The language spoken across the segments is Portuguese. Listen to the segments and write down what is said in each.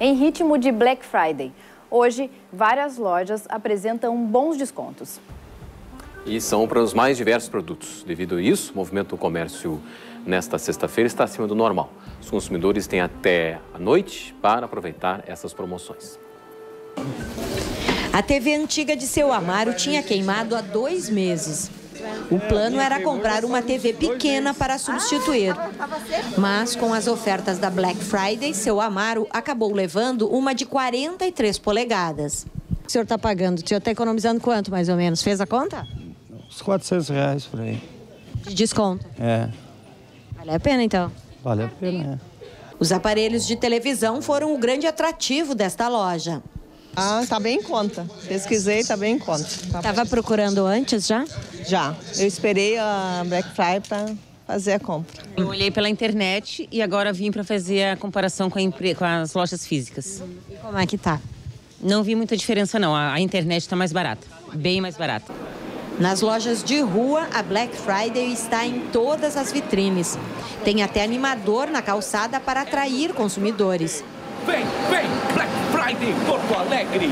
em ritmo de Black Friday. Hoje, várias lojas apresentam bons descontos. E são para os mais diversos produtos. Devido a isso, o movimento do comércio nesta sexta-feira está acima do normal. Os consumidores têm até a noite para aproveitar essas promoções. A TV antiga de seu Amaro tinha queimado há dois meses. O plano era comprar uma TV pequena para substituir. Mas com as ofertas da Black Friday, seu Amaro acabou levando uma de 43 polegadas. O senhor está pagando? O senhor está economizando quanto, mais ou menos? Fez a conta? Uns 400 reais por aí. De desconto? É. Vale a pena, então? Vale a pena, é. Os aparelhos de televisão foram o grande atrativo desta loja. Ah, tá bem em conta. Pesquisei, tá bem em conta. Tava procurando antes já? Já. Eu esperei a Black Friday para fazer a compra. Eu olhei pela internet e agora vim para fazer a comparação com, a com, as lojas físicas. E como é que tá? Não vi muita diferença não. A, a internet está mais barata, bem mais barata. Nas lojas de rua, a Black Friday está em todas as vitrines. Tem até animador na calçada para atrair consumidores. Vem, vem, Porto Alegre.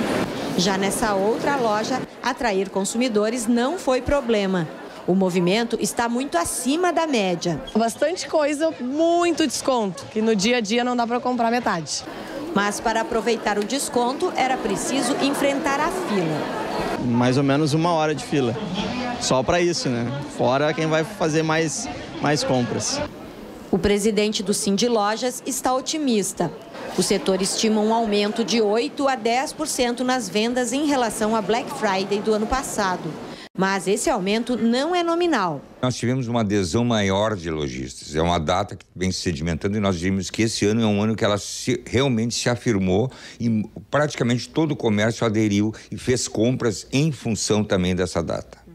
Já nessa outra loja, atrair consumidores não foi problema. O movimento está muito acima da média. Bastante coisa, muito desconto, que no dia a dia não dá para comprar metade. Mas para aproveitar o desconto, era preciso enfrentar a fila mais ou menos uma hora de fila. Só para isso, né? Fora quem vai fazer mais, mais compras. O presidente do Cindy Lojas está otimista. O setor estima um aumento de 8 a 10% nas vendas em relação à Black Friday do ano passado. Mas esse aumento não é nominal. Nós tivemos uma adesão maior de lojistas. É uma data que vem se sedimentando e nós vimos que esse ano é um ano que ela se, realmente se afirmou e praticamente todo o comércio aderiu e fez compras em função também dessa data.